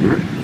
Mm-hmm.